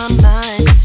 my mind.